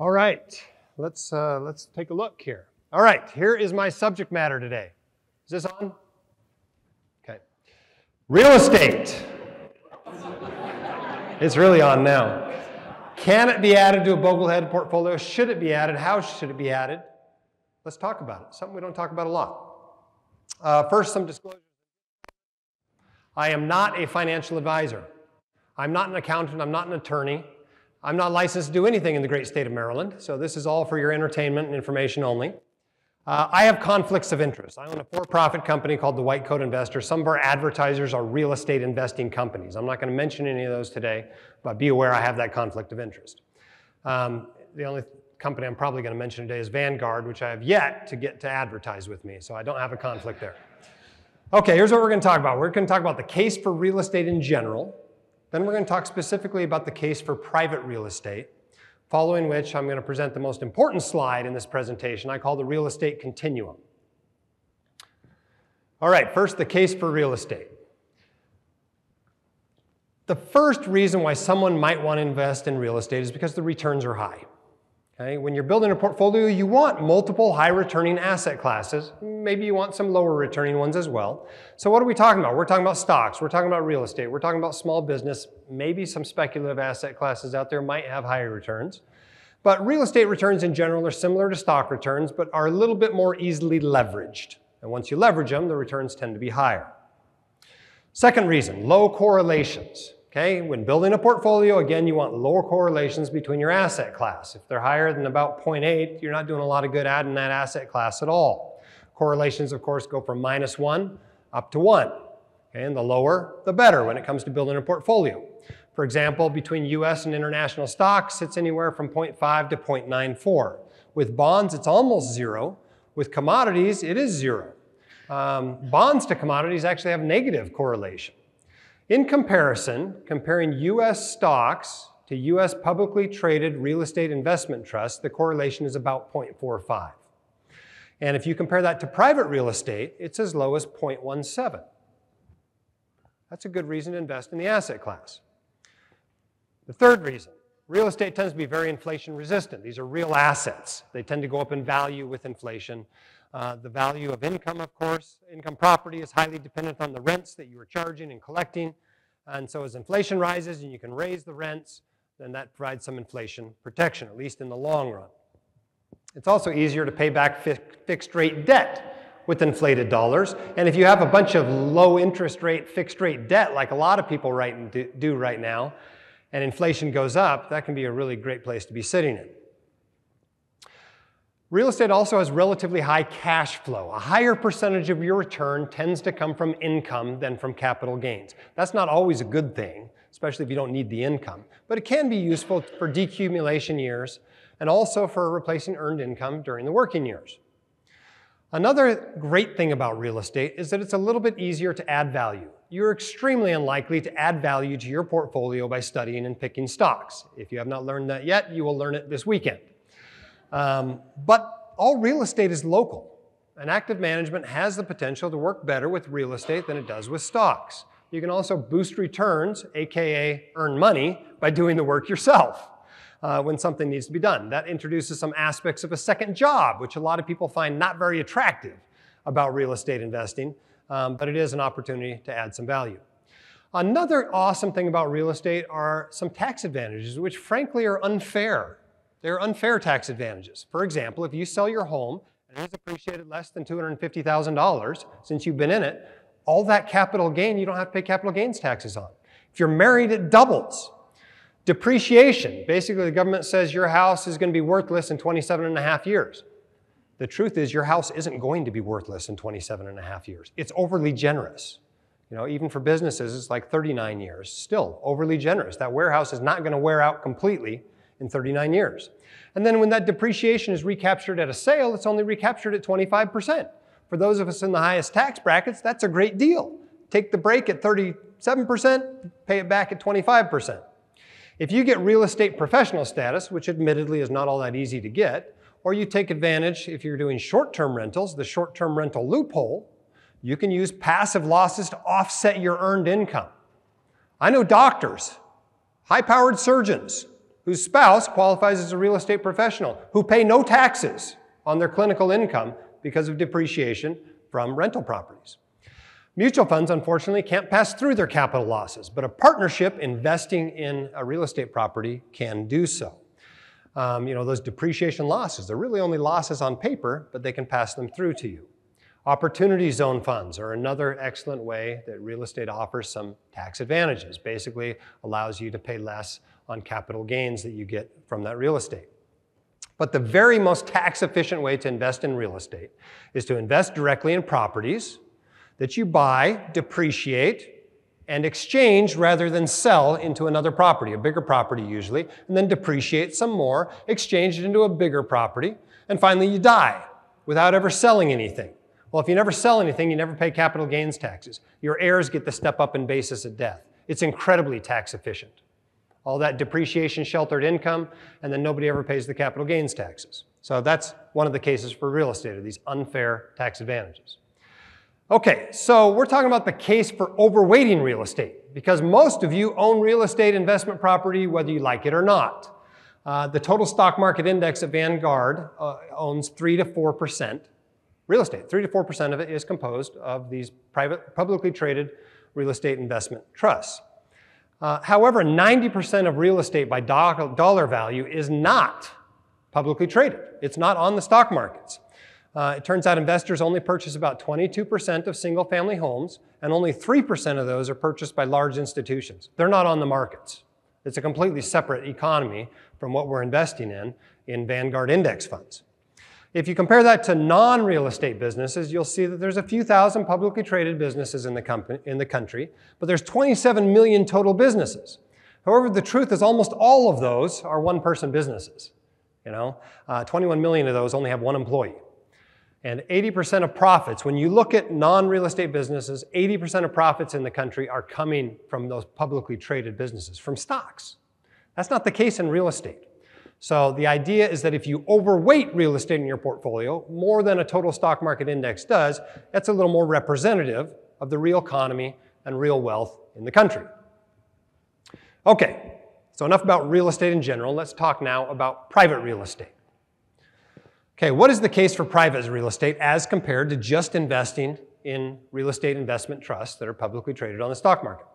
All right, let's, uh, let's take a look here. All right, here is my subject matter today. Is this on? Okay. Real estate. it's really on now. Can it be added to a Boglehead portfolio? Should it be added? How should it be added? Let's talk about it. Something we don't talk about a lot. Uh, first, some disclosures. I am not a financial advisor. I'm not an accountant. I'm not an attorney. I'm not licensed to do anything in the great state of Maryland, so this is all for your entertainment and information only. Uh, I have conflicts of interest. I own a for-profit company called the White Coat Investor. Some of our advertisers are real estate investing companies. I'm not going to mention any of those today, but be aware I have that conflict of interest. Um, the only company I'm probably going to mention today is Vanguard, which I have yet to get to advertise with me, so I don't have a conflict there. Okay, here's what we're going to talk about. We're going to talk about the case for real estate in general. Then we're going to talk specifically about the case for private real estate, following which I'm going to present the most important slide in this presentation I call the real estate continuum. All right, first the case for real estate. The first reason why someone might want to invest in real estate is because the returns are high. Okay? When you're building a portfolio, you want multiple high returning asset classes. Maybe you want some lower returning ones as well. So what are we talking about? We're talking about stocks, we're talking about real estate, we're talking about small business, maybe some speculative asset classes out there might have higher returns. But real estate returns in general are similar to stock returns, but are a little bit more easily leveraged. And once you leverage them, the returns tend to be higher. Second reason, low correlations. Okay, when building a portfolio, again, you want lower correlations between your asset class. If they're higher than about 0.8, you're not doing a lot of good adding that asset class at all. Correlations, of course, go from minus one up to one. Okay, and the lower, the better when it comes to building a portfolio. For example, between US and international stocks, it's anywhere from 0.5 to 0.94. With bonds, it's almost zero. With commodities, it is zero. Um, bonds to commodities actually have negative correlation. In comparison, comparing US stocks to US publicly traded real estate investment trusts, the correlation is about 0.45. And if you compare that to private real estate, it's as low as 0.17. That's a good reason to invest in the asset class. The third reason, real estate tends to be very inflation resistant. These are real assets. They tend to go up in value with inflation. Uh, the value of income, of course, income property is highly dependent on the rents that you are charging and collecting. And so as inflation rises and you can raise the rents, then that provides some inflation protection, at least in the long run. It's also easier to pay back fi fixed rate debt with inflated dollars. And if you have a bunch of low interest rate, fixed rate debt, like a lot of people right, do right now, and inflation goes up, that can be a really great place to be sitting in. Real estate also has relatively high cash flow. A higher percentage of your return tends to come from income than from capital gains. That's not always a good thing, especially if you don't need the income, but it can be useful for decumulation years and also for replacing earned income during the working years. Another great thing about real estate is that it's a little bit easier to add value. You're extremely unlikely to add value to your portfolio by studying and picking stocks. If you have not learned that yet, you will learn it this weekend. Um, but all real estate is local. And active management has the potential to work better with real estate than it does with stocks. You can also boost returns, AKA earn money, by doing the work yourself uh, when something needs to be done. That introduces some aspects of a second job, which a lot of people find not very attractive about real estate investing, um, but it is an opportunity to add some value. Another awesome thing about real estate are some tax advantages, which frankly are unfair there are unfair tax advantages. For example, if you sell your home and it's appreciated less than $250,000 since you've been in it, all that capital gain you don't have to pay capital gains taxes on. If you're married, it doubles. Depreciation. Basically, the government says your house is going to be worthless in 27 and a half years. The truth is, your house isn't going to be worthless in 27 and a half years. It's overly generous. You know, even for businesses, it's like 39 years. Still overly generous. That warehouse is not going to wear out completely in 39 years. And then when that depreciation is recaptured at a sale, it's only recaptured at 25%. For those of us in the highest tax brackets, that's a great deal. Take the break at 37%, pay it back at 25%. If you get real estate professional status, which admittedly is not all that easy to get, or you take advantage if you're doing short-term rentals, the short-term rental loophole, you can use passive losses to offset your earned income. I know doctors, high-powered surgeons, whose spouse qualifies as a real estate professional, who pay no taxes on their clinical income because of depreciation from rental properties. Mutual funds, unfortunately, can't pass through their capital losses, but a partnership investing in a real estate property can do so. Um, you know, those depreciation losses, they're really only losses on paper, but they can pass them through to you. Opportunity zone funds are another excellent way that real estate offers some tax advantages. Basically, allows you to pay less on capital gains that you get from that real estate. But the very most tax efficient way to invest in real estate is to invest directly in properties that you buy, depreciate, and exchange rather than sell into another property, a bigger property usually, and then depreciate some more, exchange it into a bigger property, and finally you die without ever selling anything. Well, if you never sell anything, you never pay capital gains taxes. Your heirs get the step up in basis at death. It's incredibly tax efficient. All that depreciation sheltered income, and then nobody ever pays the capital gains taxes. So that's one of the cases for real estate, are these unfair tax advantages. Okay, so we're talking about the case for overweighting real estate because most of you own real estate investment property whether you like it or not. Uh, the total stock market index at Vanguard uh, owns 3 to 4% real estate. 3 to 4% of it is composed of these private, publicly traded real estate investment trusts. Uh, however, 90% of real estate by do- dollar value is not publicly traded. It's not on the stock markets. Uh, it turns out investors only purchase about 22% of single family homes, and only 3% of those are purchased by large institutions. They're not on the markets. It's a completely separate economy from what we're investing in in Vanguard index funds. If you compare that to non real estate businesses, you'll see that there's a few thousand publicly traded businesses in the, company, in the country, but there's 27 million total businesses. However, the truth is almost all of those are one person businesses. You know, uh, 21 million of those only have one employee. And 80% of profits, when you look at non real estate businesses, 80% of profits in the country are coming from those publicly traded businesses, from stocks. That's not the case in real estate. So the idea is that if you overweight real estate in your portfolio more than a total stock market index does, that's a little more representative of the real economy and real wealth in the country. Okay, so enough about real estate in general. Let's talk now about private real estate. Okay, what is the case for private real estate as compared to just investing in real estate investment trusts that are publicly traded on the stock market?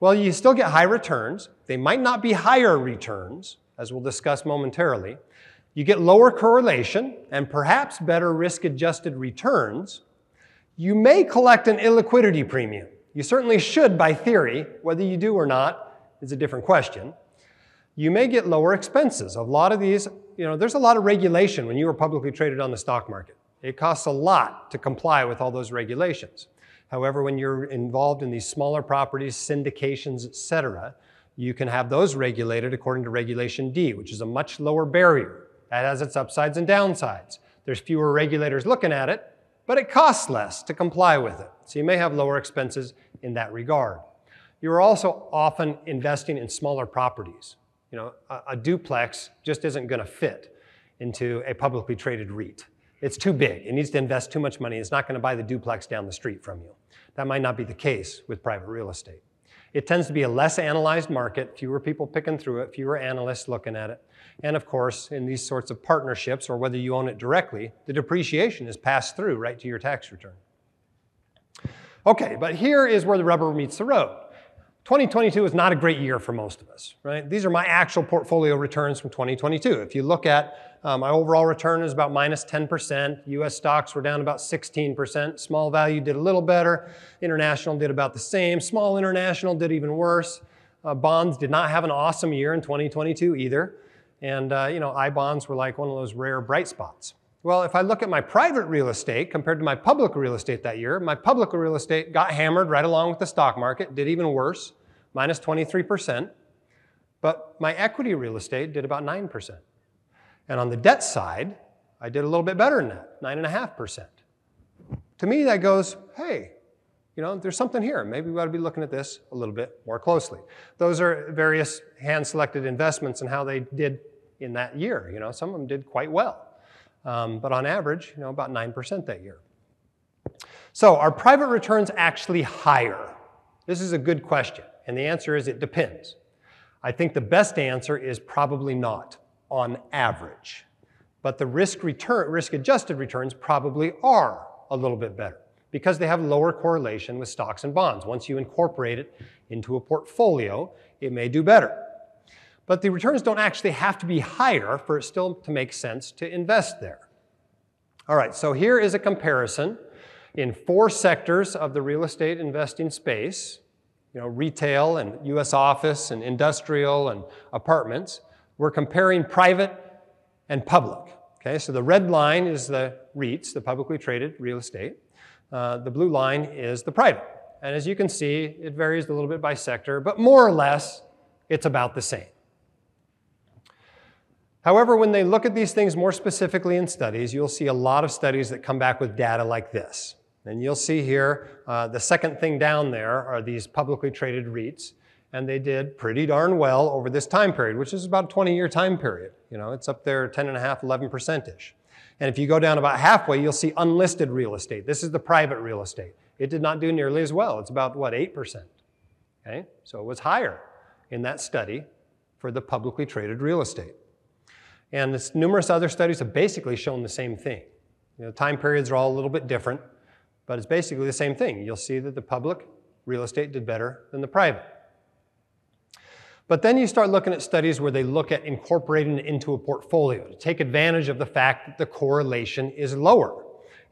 Well, you still get high returns. They might not be higher returns, as we'll discuss momentarily. You get lower correlation and perhaps better risk adjusted returns. You may collect an illiquidity premium. You certainly should by theory. Whether you do or not is a different question you may get lower expenses. A lot of these, you know, there's a lot of regulation when you are publicly traded on the stock market. It costs a lot to comply with all those regulations. However, when you're involved in these smaller properties, syndications, et cetera, you can have those regulated according to Regulation D, which is a much lower barrier. That has its upsides and downsides. There's fewer regulators looking at it, but it costs less to comply with it. So you may have lower expenses in that regard. You're also often investing in smaller properties. You know, a, a duplex just isn't going to fit into a publicly traded REIT. It's too big. It needs to invest too much money. It's not going to buy the duplex down the street from you. That might not be the case with private real estate. It tends to be a less analyzed market, fewer people picking through it, fewer analysts looking at it. And of course, in these sorts of partnerships, or whether you own it directly, the depreciation is passed through right to your tax return. Okay, but here is where the rubber meets the road. 2022 is not a great year for most of us, right? These are my actual portfolio returns from 2022. If you look at uh, my overall return is about minus 10%. US stocks were down about 16%. Small value did a little better. International did about the same. Small international did even worse. Uh, bonds did not have an awesome year in 2022 either. And, uh, you know, I bonds were like one of those rare bright spots. Well, if I look at my private real estate compared to my public real estate that year, my public real estate got hammered right along with the stock market, did even worse, minus 23%. But my equity real estate did about 9%. And on the debt side, I did a little bit better than that, 9.5%. To me, that goes, hey, you know, there's something here. Maybe we ought to be looking at this a little bit more closely. Those are various hand selected investments and how they did in that year. You know, some of them did quite well. Um, but on average, you know, about 9% that year. So are private returns actually higher? This is a good question, and the answer is it depends. I think the best answer is probably not on average. But the risk return, risk adjusted returns probably are a little bit better because they have lower correlation with stocks and bonds. Once you incorporate it into a portfolio, it may do better. But the returns don't actually have to be higher for it still to make sense to invest there. All right, so here is a comparison in four sectors of the real estate investing space, you know, retail and US office and industrial and apartments. We're comparing private and public. Okay, so the red line is the REITs, the publicly traded real estate. Uh, the blue line is the private. And as you can see, it varies a little bit by sector, but more or less, it's about the same. However, when they look at these things more specifically in studies, you'll see a lot of studies that come back with data like this. And you'll see here, uh, the second thing down there are these publicly traded REITs, and they did pretty darn well over this time period, which is about a 20-year time period. You know, it's up there 10 and a half, 11%-ish. And if you go down about halfway, you'll see unlisted real estate. This is the private real estate. It did not do nearly as well. It's about, what, 8%? Okay, so it was higher in that study for the publicly traded real estate. And numerous other studies have basically shown the same thing. You know, time periods are all a little bit different, but it's basically the same thing. You'll see that the public real estate did better than the private. But then you start looking at studies where they look at incorporating it into a portfolio to take advantage of the fact that the correlation is lower.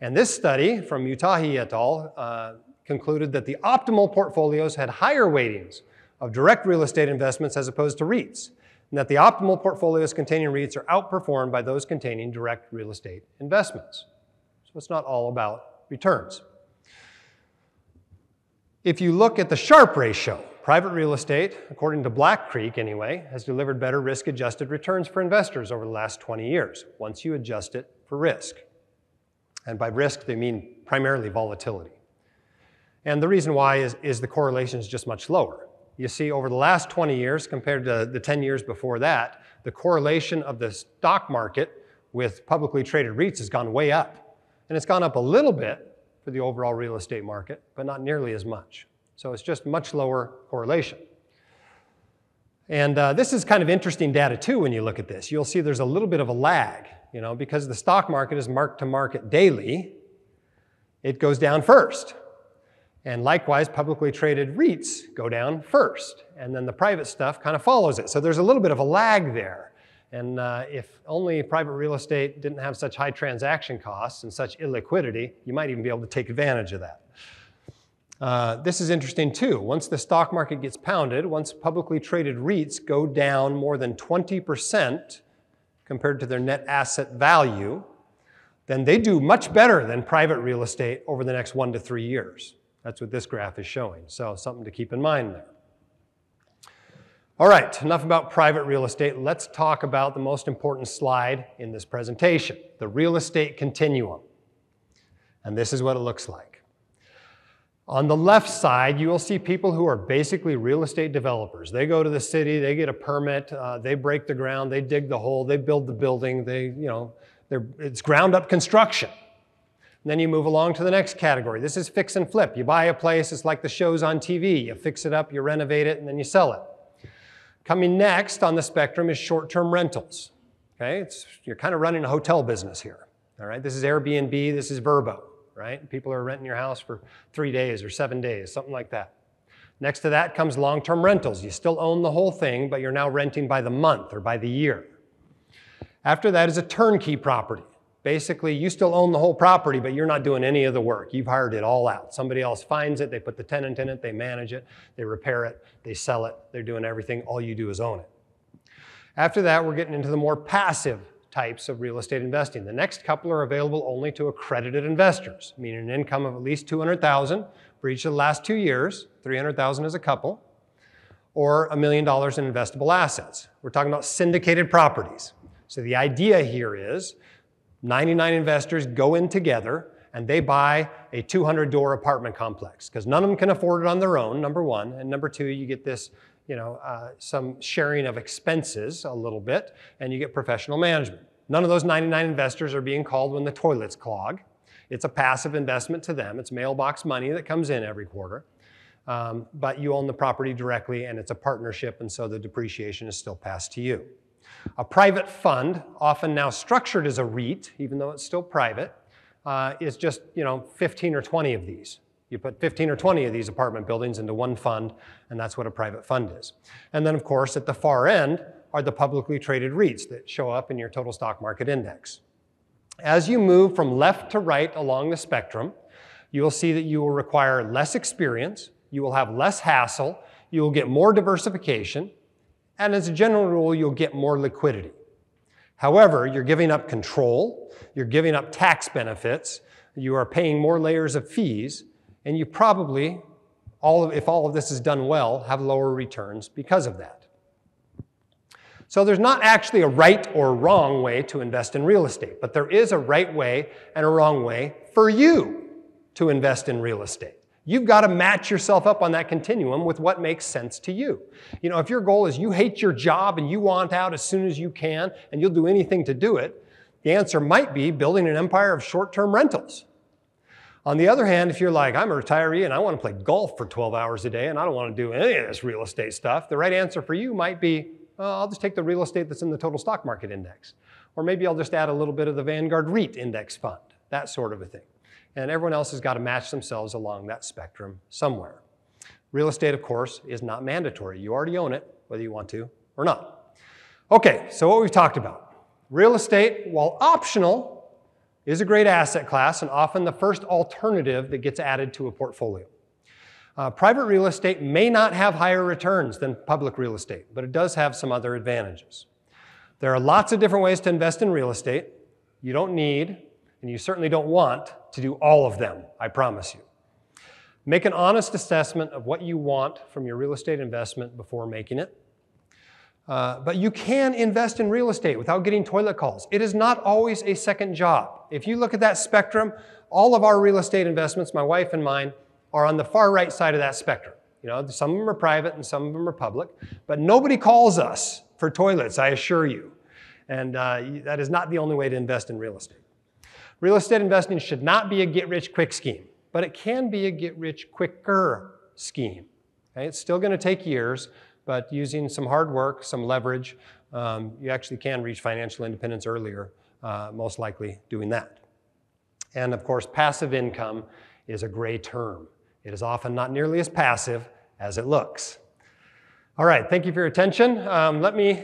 And this study from Mutahi et al. Uh, concluded that the optimal portfolios had higher weightings of direct real estate investments as opposed to REITs and that the optimal portfolios containing REITs are outperformed by those containing direct real estate investments. So it's not all about returns. If you look at the Sharpe ratio, private real estate, according to Black Creek anyway, has delivered better risk adjusted returns for investors over the last 20 years, once you adjust it for risk. And by risk, they mean primarily volatility. And the reason why is, is the correlation is just much lower. You see, over the last 20 years compared to the 10 years before that, the correlation of the stock market with publicly traded REITs has gone way up. And it's gone up a little bit for the overall real estate market, but not nearly as much. So it's just much lower correlation. And uh, this is kind of interesting data too when you look at this. You'll see there's a little bit of a lag, you know, because the stock market is marked to market daily, it goes down first. And likewise, publicly traded REITs go down first, and then the private stuff kind of follows it. So there's a little bit of a lag there. And uh, if only private real estate didn't have such high transaction costs and such illiquidity, you might even be able to take advantage of that. Uh, this is interesting too. Once the stock market gets pounded, once publicly traded REITs go down more than 20% compared to their net asset value, then they do much better than private real estate over the next one to three years. That's what this graph is showing. So something to keep in mind there. All right, enough about private real estate. Let's talk about the most important slide in this presentation, the real estate continuum. And this is what it looks like. On the left side, you will see people who are basically real estate developers. They go to the city, they get a permit, uh, they break the ground, they dig the hole, they build the building, they, you know, it's ground up construction. And then you move along to the next category. This is fix and flip. You buy a place, it's like the shows on TV. You fix it up, you renovate it, and then you sell it. Coming next on the spectrum is short-term rentals. Okay, it's, you're kind of running a hotel business here. All right, this is Airbnb, this is Vrbo, right? People are renting your house for three days or seven days, something like that. Next to that comes long-term rentals. You still own the whole thing, but you're now renting by the month or by the year. After that is a turnkey property. Basically, you still own the whole property, but you're not doing any of the work. You've hired it all out. Somebody else finds it, they put the tenant in it, they manage it, they repair it, they sell it, they're doing everything. All you do is own it. After that, we're getting into the more passive types of real estate investing. The next couple are available only to accredited investors, meaning an income of at least 200,000 for each of the last two years, 300,000 as a couple, or a million dollars in investable assets. We're talking about syndicated properties. So the idea here is 99 investors go in together and they buy a 200 door apartment complex because none of them can afford it on their own, number one. And number two, you get this, you know, uh, some sharing of expenses a little bit and you get professional management. None of those 99 investors are being called when the toilets clog. It's a passive investment to them. It's mailbox money that comes in every quarter. Um, but you own the property directly and it's a partnership, and so the depreciation is still passed to you. A private fund, often now structured as a REIT, even though it's still private, uh, is just you know 15 or 20 of these. You put 15 or 20 of these apartment buildings into one fund, and that's what a private fund is. And then, of course, at the far end are the publicly traded REITs that show up in your total stock market index. As you move from left to right along the spectrum, you will see that you will require less experience, you will have less hassle, you will get more diversification, and as a general rule, you'll get more liquidity. However, you're giving up control, you're giving up tax benefits, you are paying more layers of fees, and you probably, all of, if all of this is done well, have lower returns because of that. So there's not actually a right or wrong way to invest in real estate, but there is a right way and a wrong way for you to invest in real estate. You've got to match yourself up on that continuum with what makes sense to you. You know, if your goal is you hate your job and you want out as soon as you can and you'll do anything to do it, the answer might be building an empire of short term rentals. On the other hand, if you're like, I'm a retiree and I want to play golf for 12 hours a day and I don't want to do any of this real estate stuff, the right answer for you might be, well, I'll just take the real estate that's in the total stock market index. Or maybe I'll just add a little bit of the Vanguard REIT index fund, that sort of a thing. And everyone else has got to match themselves along that spectrum somewhere. Real estate, of course, is not mandatory. You already own it, whether you want to or not. Okay, so what we've talked about. Real estate, while optional, is a great asset class and often the first alternative that gets added to a portfolio. Uh, private real estate may not have higher returns than public real estate, but it does have some other advantages. There are lots of different ways to invest in real estate. You don't need, and you certainly don't want, to do all of them, I promise you. Make an honest assessment of what you want from your real estate investment before making it. Uh, but you can invest in real estate without getting toilet calls. It is not always a second job. If you look at that spectrum, all of our real estate investments, my wife and mine, are on the far right side of that spectrum. You know, some of them are private and some of them are public, but nobody calls us for toilets, I assure you. And uh, that is not the only way to invest in real estate. Real estate investing should not be a get rich quick scheme, but it can be a get rich quicker scheme. Okay? It's still going to take years, but using some hard work, some leverage, um, you actually can reach financial independence earlier, uh, most likely doing that. And of course, passive income is a gray term. It is often not nearly as passive as it looks. All right, thank you for your attention. Um, let me